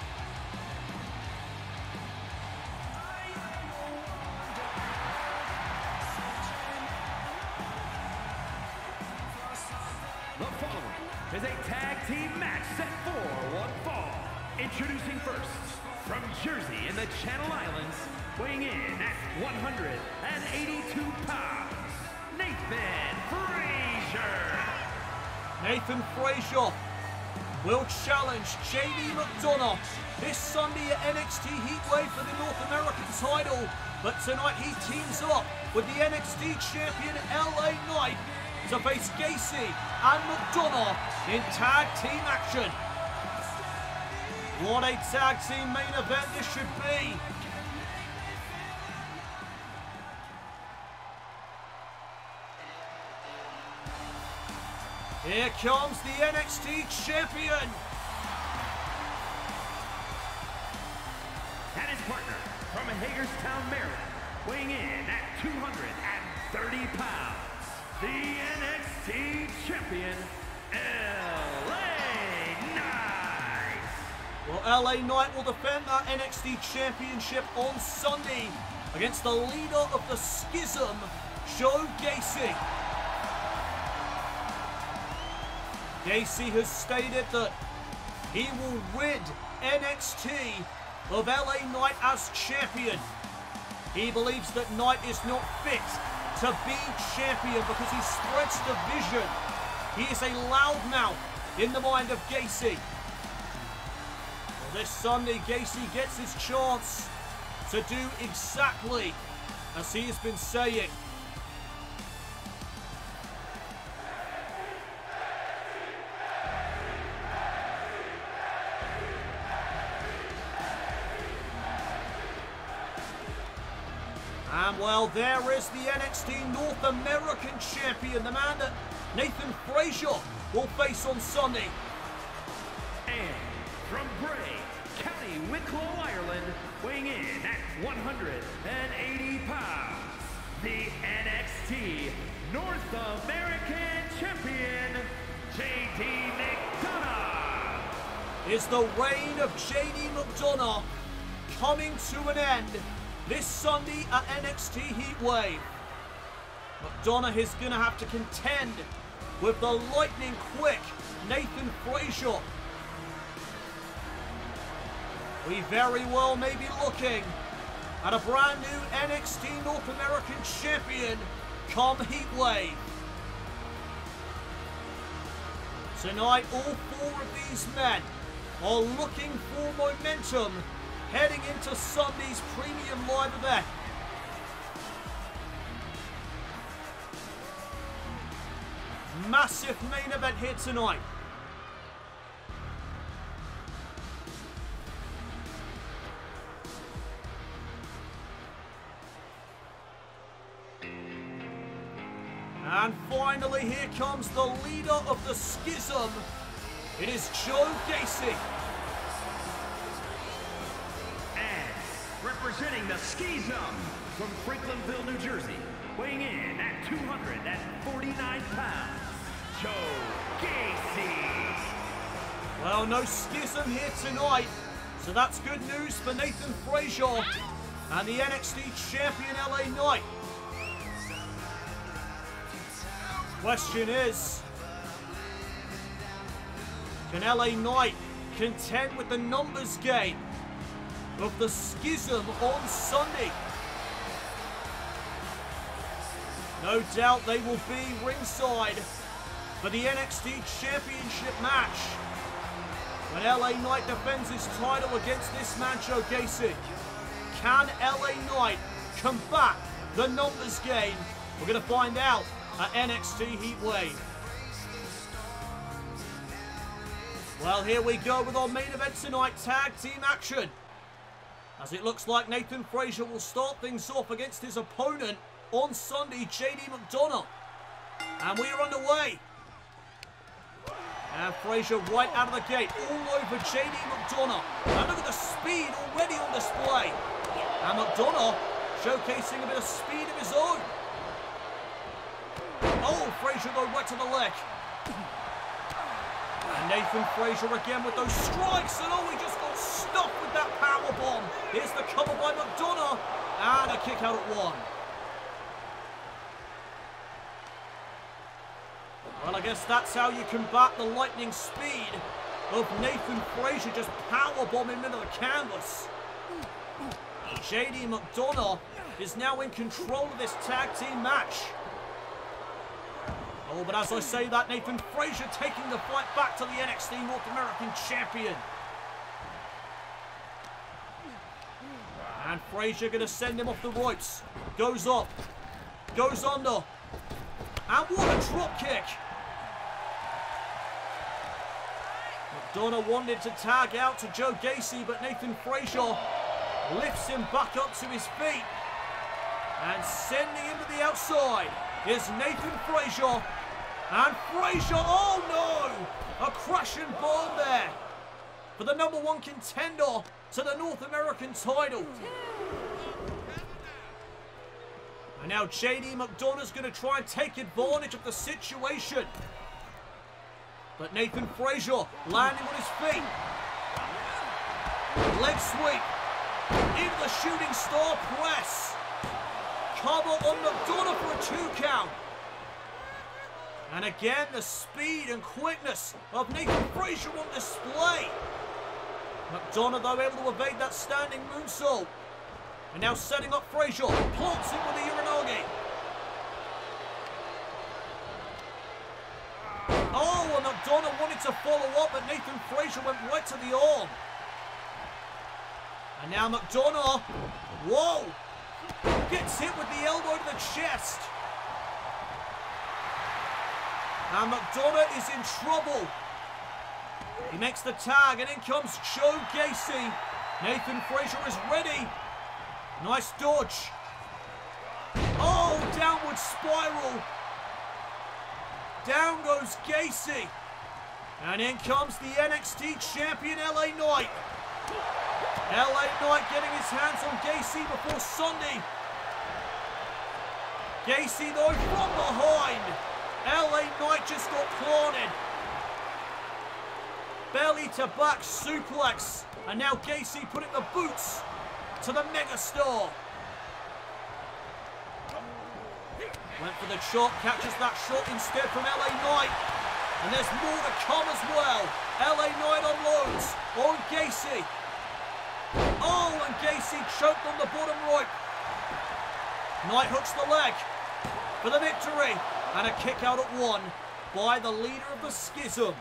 Introducing first, from Jersey in the Channel Islands, weighing in at 182 pounds, Nathan Frazer. Nathan Frazer will challenge JD McDonagh this Sunday at NXT Heatwave for the North American title. But tonight he teams up with the NXT champion LA Knight to face Gacy and McDonagh in tag team action. What a tag team main event this should be. Here comes the NXT champion. And his partner from Hagerstown, Maryland, weighing in at 230 pounds, the NXT champion, LA Knight will defend that NXT Championship on Sunday against the leader of the Schism, Joe Gacy. Gacy has stated that he will rid NXT of LA Knight as champion. He believes that Knight is not fit to be champion because he spreads division. He is a loudmouth in the mind of Gacy. This Sunday, Gacy gets his chance to do exactly as he has been saying. And well, there is the NXT North American champion, the man that Nathan Frazer will face on Sunday. County Ireland, weighing in at 180 pounds, the NXT North American Champion, JD McDonagh. Is the reign of JD McDonagh coming to an end this Sunday at NXT Heatwave? McDonagh is going to have to contend with the lightning quick Nathan Frazer. We very well may be looking at a brand new NXT North American champion come Heatwave. Tonight, all four of these men are looking for momentum heading into Sunday's premium live event. Massive main event here tonight. And finally, here comes the leader of the schism. It is Joe Gacy. And representing the schism from Franklinville, New Jersey, weighing in at 249 pounds, Joe Gacy. Well, no schism here tonight, so that's good news for Nathan Frazer and the NXT champion LA Knight. Question is, can LA Knight contend with the numbers game of the schism on Sunday? No doubt they will be ringside for the NXT Championship match when LA Knight defends his title against this man, Joe Gacy. Can LA Knight combat the numbers game? We're going to find out Uh, at NXT Heatwave. Well, here we go with our main event tonight, tag team action. As it looks like Nathan Frazer will start things off against his opponent on Sunday, JD McDonagh. And we are underway. And Frazer right out of the gate, all over JD McDonagh. And look at the speed already on display. And McDonagh showcasing a bit of speed of his own. Oh, Frazer though right to the leg. And Nathan Frazer again with those strikes, and oh, he just got stuck with that power bomb. Here's the cover by McDonagh, and a kick out at one. Well, I guess that's how you combat the lightning speed of Nathan Frazer just power bombing into the canvas. JD McDonagh is now in control of this tag team match. Oh, but as I say that, Nathan Frazer taking the fight back to the NXT North American Champion. And Frazer going to send him off the ropes. Goes up. Goes under. And what a drop kick. McDonagh wanted to tag out to Joe Gacy, but Nathan Frazer lifts him back up to his feet. And sending him to the outside is Nathan Frazer. And Frazer, oh no! A crashing bomb there for the number one contender to the North American title. And now JD McDonagh's going to try and take advantage of the situation. But Nathan Frazer landing on his feet. Leg sweep. Into the shooting star press. Cover on McDonagh for a two count. And again, the speed and quickness of Nathan Frazer on display. McDonagh, though, able to evade that standing moonsault. And now setting up Frazer. Plants him with the Uranage. Oh, and McDonagh wanted to follow up, but Nathan Frazer went right to the arm. And now McDonagh, whoa, gets hit with the elbow to the chest. And McDonagh is in trouble. He makes the tag, and in comes Joe Gacy. Nathan Frazer is ready. Nice dodge. Oh, downward spiral. Down goes Gacy. And in comes the NXT champion, LA Knight. LA Knight getting his hands on Gacy before Sunday. Gacy, though, from behind. LA Knight just got planted. Belly to back suplex. And now Gacy putting the boots to the megastar. Went for the chop, catches that shot instead from LA Knight. And there's more to come as well. LA Knight unloads on Gacy. Oh, and Gacy choked on the bottom right. Knight hooks the leg for the victory. And a kick out at one by the leader of the schism.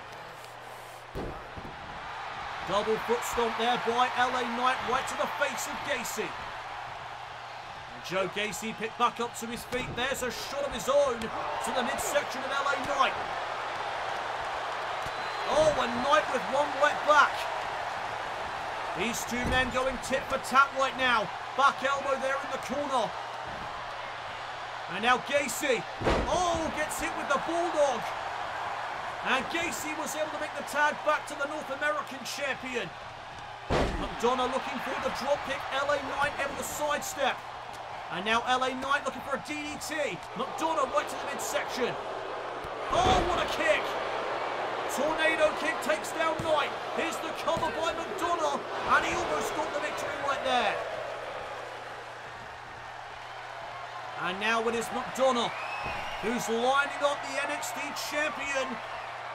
Double foot stomp there by LA Knight right to the face of Gacy. Joe Gacy picked back up to his feet. There's a shot of his own to the midsection of LA Knight. Oh, and Knight with one wet back. These two men going tip for tap right now. Back elbow there in the corner. And now Gacy, oh, gets hit with the Bulldog. And Gacy was able to make the tag back to the North American champion. McDonagh looking for the dropkick. LA Knight able to sidestep. And now LA Knight looking for a DDT. McDonagh right to the midsection. Oh, what a kick. Tornado kick takes down Knight. Here's the cover by McDonagh. And he almost got the victory right there. And now it is McDonagh who's lining up the NXT champion.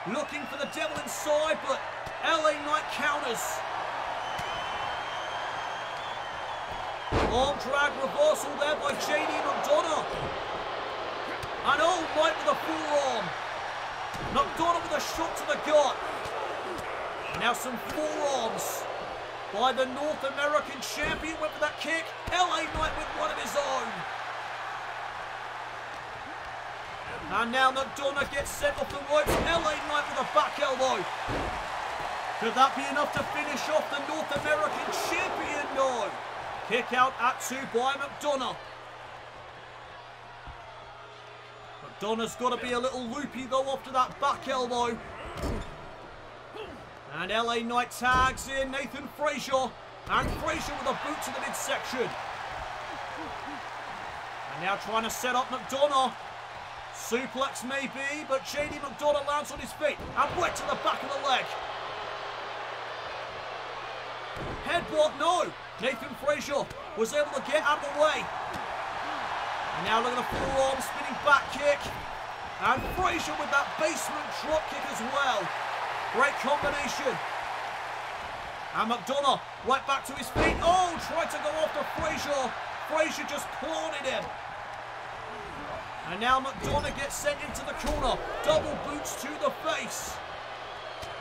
Looking for the devil inside, but LA Knight counters. Arm drag reversal there by JD McDonagh. And oh, Knight with a forearm. McDonagh with a shot to the gut. Now some forearms by the North American champion. Went for that kick. LA Knight with one of his own. And now McDonagh gets the ropes. LA Knight with a back elbow. Could that be enough to finish off the North American champion? No. Kick out at two by McDonagh. McDonagh's got to be a little loopy though after that back elbow. And LA Knight tags in Nathan Frazer. And Frazer with a boot to the midsection. And now trying to set up McDonagh. Suplex maybe, but JD McDonagh lands on his feet and went to the back of the leg. Headbutt, no. Nathan Frazer was able to get out of the way. And now look at the forearm spinning back kick. And Frazer with that basement drop kick as well. Great combination. And McDonagh right back to his feet. Oh, tried to go after Frazer. Frazer just planted him. And now McDonagh gets sent into the corner. Double boots to the face.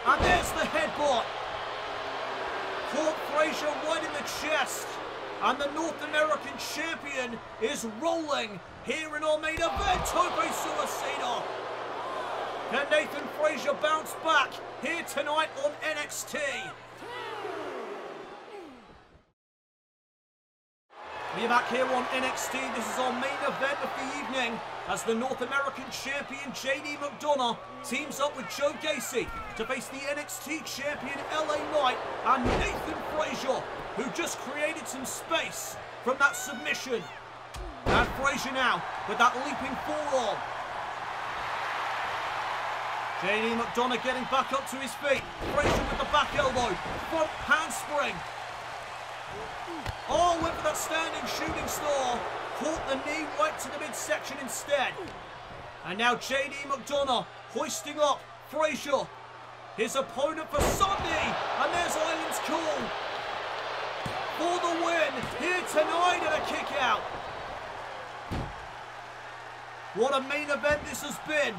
And there's the headbutt. Caught Frazer right in the chest. And the North American champion is rolling here in our main event. Tope Suicida. Can Nathan Frazer bounce back here tonight on NXT? We're back here on NXT. This is our main event of the evening as the North American champion JD McDonagh teams up with Joe Gacy to face the NXT champion LA Knight and Nathan Frazer, who just created some space from that submission. And Frazer now with that leaping forearm. JD McDonagh getting back up to his feet. Frazer with the back elbow. Front handspring. Oh, went for that standing shooting star. Caught the knee right to the midsection instead. And now JD McDonagh hoisting up Frazer. His opponent for Sunday. And there's Island's call. For the win here tonight and a kick out. What a main event this has been.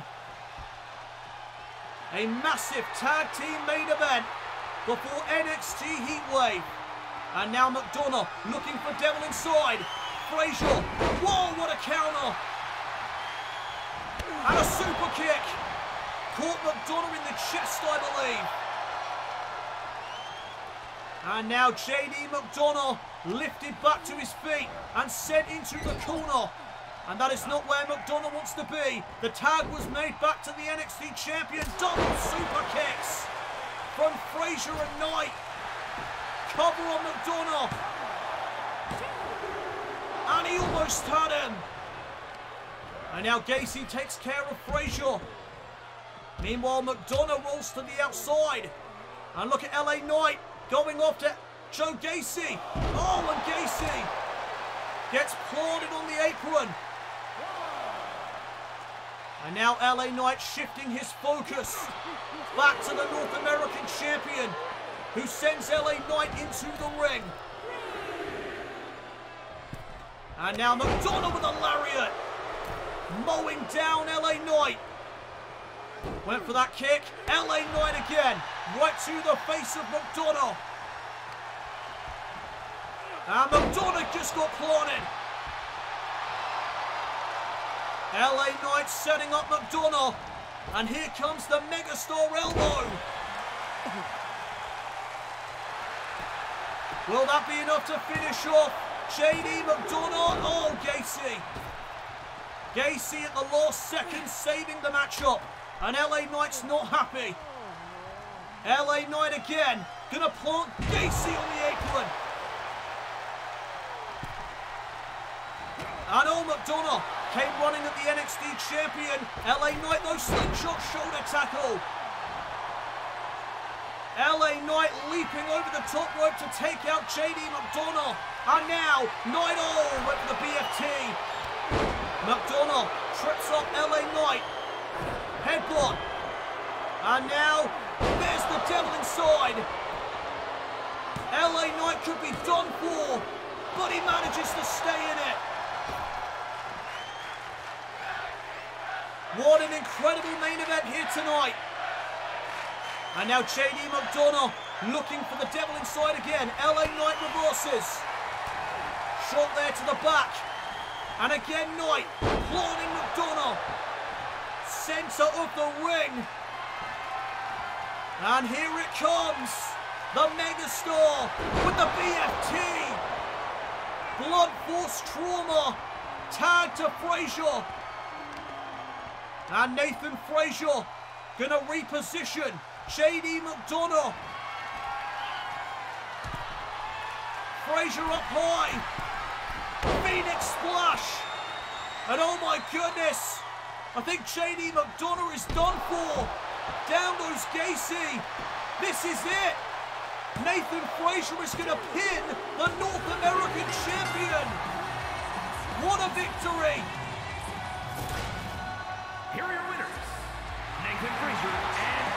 A massive tag team main event before NXT Heatwave. And now McDonagh looking for Devil inside. Frazer. Whoa, what a counter. And a super kick. Caught McDonagh in the chest, I believe. And now JD McDonagh lifted back to his feet and sent into the corner. And that is not where McDonagh wants to be. The tag was made back to the NXT champion. Double super kicks from Frazer and Knight. Cover on McDonagh. And he almost had him. And now Gacy takes care of Frazer. Meanwhile, McDonagh rolls to the outside. And look at LA Knight going off to Joe Gacy. Oh, and Gacy gets planted on the apron. And now LA Knight shifting his focus back to the North American champion who sends LA Knight into the ring. And now McDonagh with a lariat. Mowing down LA Knight. Went for that kick. LA Knight again. Right to the face of McDonagh. And McDonagh just got planted. LA Knight setting up McDonagh. And here comes the megastar elbow. Will that be enough to finish off JD McDonagh? Oh, Gacy. Gacy at the last second saving the matchup. And LA Knight's not happy. LA Knight again. Gonna plant Gacy on the apron. And oh, McDonagh came running at the NXT champion. LA Knight, though, slingshot shoulder tackle. LA Knight leaping over the top rope to take out JD McDonagh. And now, Knight went for the BFT. McDonagh trips up LA Knight. Headbutt. And now, there's the devil inside. LA Knight could be done for, but he manages to stay in it. What an incredible main event here tonight. And now JD McDonagh looking for the devil inside again. LA Knight reverses. Shot there to the back. And again Knight planting McDonagh. Centre of the ring. And here it comes. The megastar with the BFT. Blunt force trauma. Tag to Frazer. And Nathan Frazer gonna reposition JD McDonagh. Frazer up high. Phoenix splash. And oh my goodness. I think JD McDonagh is done for. Down goes Gacy. This is it. Nathan Frazer is going to pin the North American champion. What a victory. Here are your winners, Nathan Frazer and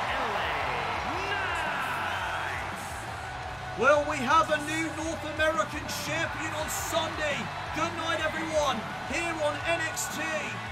Well, we have a new North American champion on Sunday. Good night, everyone, here on NXT.